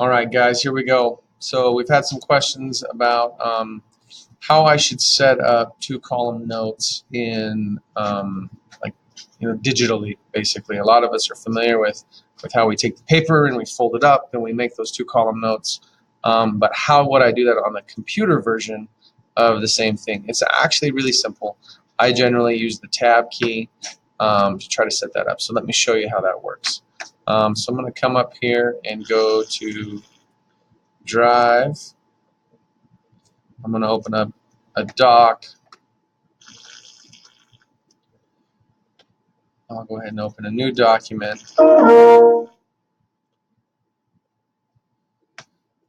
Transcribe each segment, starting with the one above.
All right, guys, here we go. So we've had some questions about um, how I should set up two column notes in um, like you know digitally. Basically, a lot of us are familiar with with how we take the paper and we fold it up and we make those two column notes. Um, but how would I do that on the computer version of the same thing? It's actually really simple. I generally use the tab key um, to try to set that up. So let me show you how that works. Um, so I'm going to come up here and go to Drive. I'm going to open up a doc. I'll go ahead and open a new document.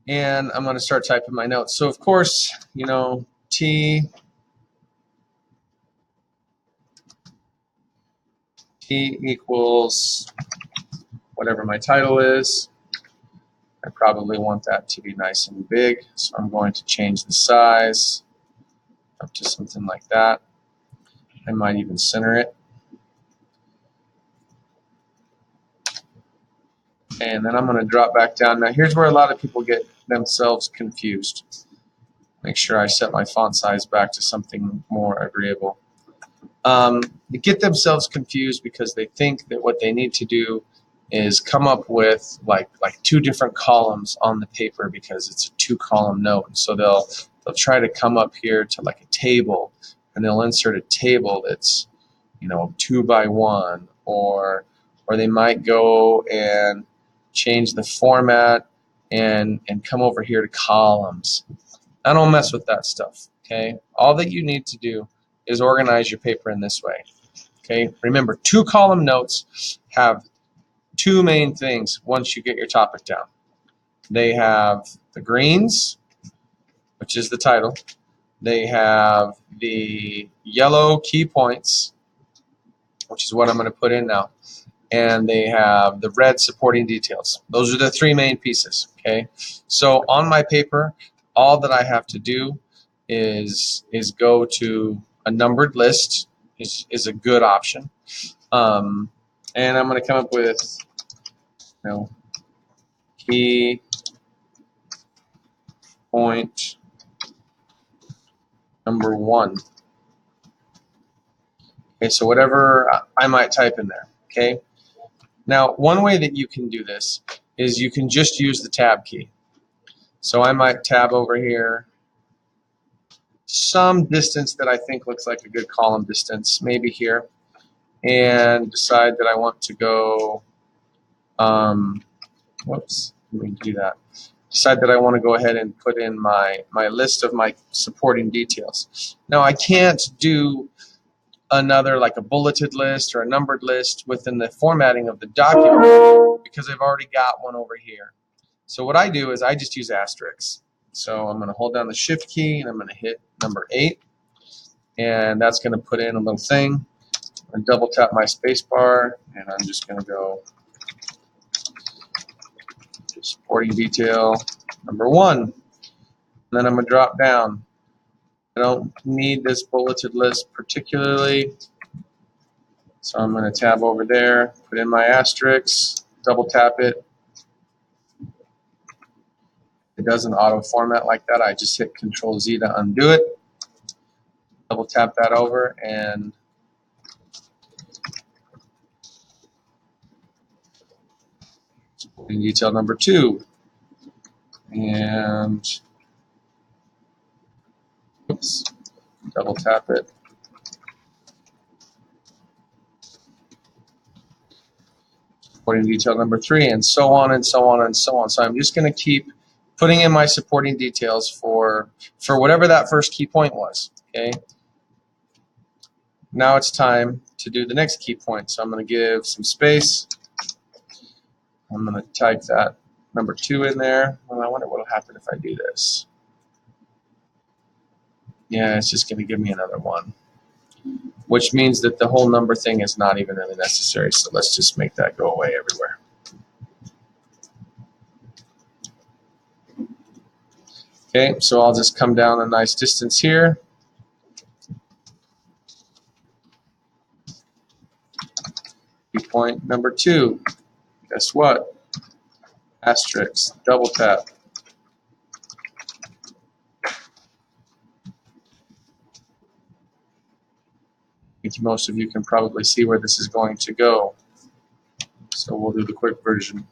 And I'm going to start typing my notes. So of course, you know, T T equals whatever my title is. I probably want that to be nice and big, so I'm going to change the size up to something like that. I might even center it. And then I'm going to drop back down. Now here's where a lot of people get themselves confused. Make sure I set my font size back to something more agreeable. Um, they get themselves confused because they think that what they need to do is come up with like like two different columns on the paper because it's a two column note. So they'll they'll try to come up here to like a table and they'll insert a table that's you know two by one or or they might go and change the format and and come over here to columns. I don't mess with that stuff. Okay, all that you need to do is organize your paper in this way. Okay, remember two column notes have two main things once you get your topic down. They have the greens, which is the title. They have the yellow key points, which is what I'm going to put in now. And they have the red supporting details. Those are the three main pieces. Okay. So on my paper, all that I have to do is is go to a numbered list is, is a good option. Um, and I'm going to come up with know, key point number one. Okay, so whatever I might type in there, okay? Now, one way that you can do this is you can just use the tab key. So I might tab over here some distance that I think looks like a good column distance, maybe here, and decide that I want to go um, whoops, let me do that. Decide that I want to go ahead and put in my, my list of my supporting details. Now I can't do another like a bulleted list or a numbered list within the formatting of the document because I've already got one over here. So what I do is I just use asterisks. So I'm going to hold down the shift key and I'm going to hit number 8 and that's going to put in a little thing. and double tap my spacebar and I'm just going to go supporting detail number one. And then I'm going to drop down. I don't need this bulleted list particularly, so I'm going to tab over there, put in my asterisk, double tap it. It doesn't auto format like that. I just hit Control Z to undo it. Double tap that over and in detail number two. And oops, double tap it. Supporting detail number three, and so on and so on and so on. So I'm just going to keep putting in my supporting details for for whatever that first key point was. Okay. Now it's time to do the next key point. So I'm going to give some space. I'm going to type that number two in there. Well, I wonder what will happen if I do this. Yeah, it's just going to give me another one, which means that the whole number thing is not even really necessary. So let's just make that go away everywhere. Okay, so I'll just come down a nice distance here. Point number two guess what? asterisk, double tap. I think most of you can probably see where this is going to go. So we'll do the quick version.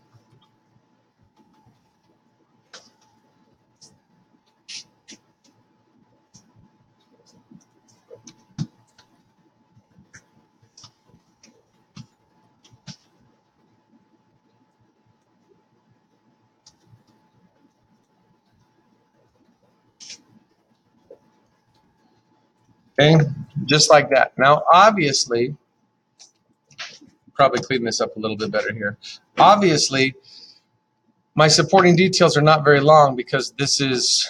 Okay, just like that. Now, obviously, probably clean this up a little bit better here. Obviously, my supporting details are not very long because this is,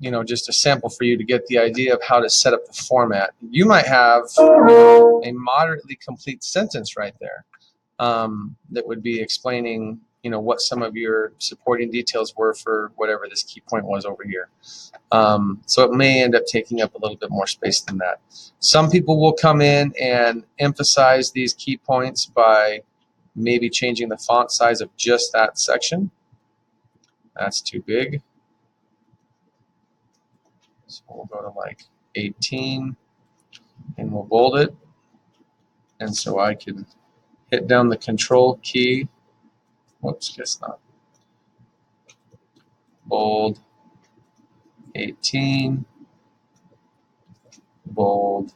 you know, just a sample for you to get the idea of how to set up the format. You might have a moderately complete sentence right there um, that would be explaining you know what some of your supporting details were for whatever this key point was over here. Um, so it may end up taking up a little bit more space than that. Some people will come in and emphasize these key points by maybe changing the font size of just that section. That's too big. So we'll go to like 18 and we'll bold it. And so I can hit down the control key Whoops, guess not. Bold 18. Bold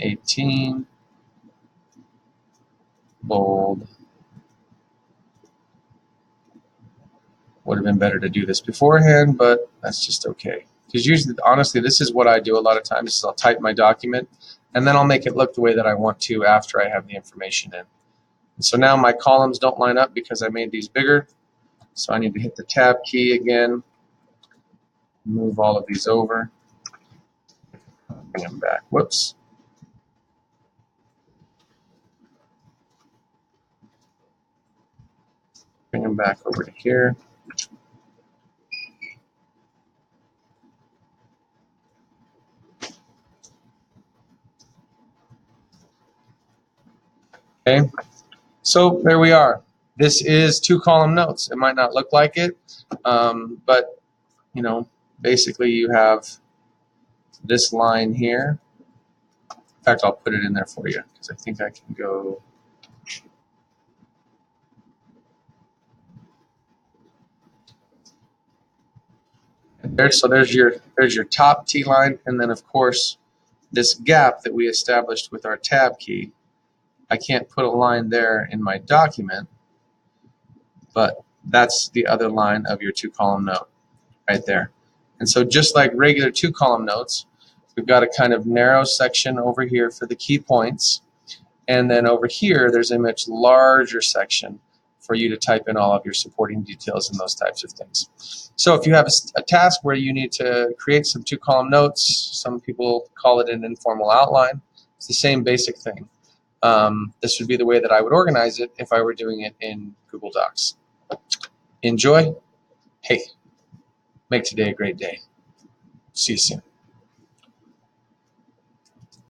18. Bold. Would have been better to do this beforehand, but that's just okay. Because usually, honestly, this is what I do a lot of times is I'll type my document and then I'll make it look the way that I want to after I have the information in. So now my columns don't line up because I made these bigger. So I need to hit the tab key again, move all of these over, bring them back. Whoops. Bring them back over to here. Okay. So there we are. This is two column notes. It might not look like it, um, but you know, basically you have this line here. In fact, I'll put it in there for you because I think I can go. There, so there's your there's your top T line, and then of course this gap that we established with our tab key I can't put a line there in my document, but that's the other line of your two column note right there. And so just like regular two column notes, we've got a kind of narrow section over here for the key points. And then over here, there's a much larger section for you to type in all of your supporting details and those types of things. So if you have a, a task where you need to create some two column notes, some people call it an informal outline, it's the same basic thing. Um, this would be the way that I would organize it if I were doing it in Google Docs. Enjoy. Hey, make today a great day. See you soon.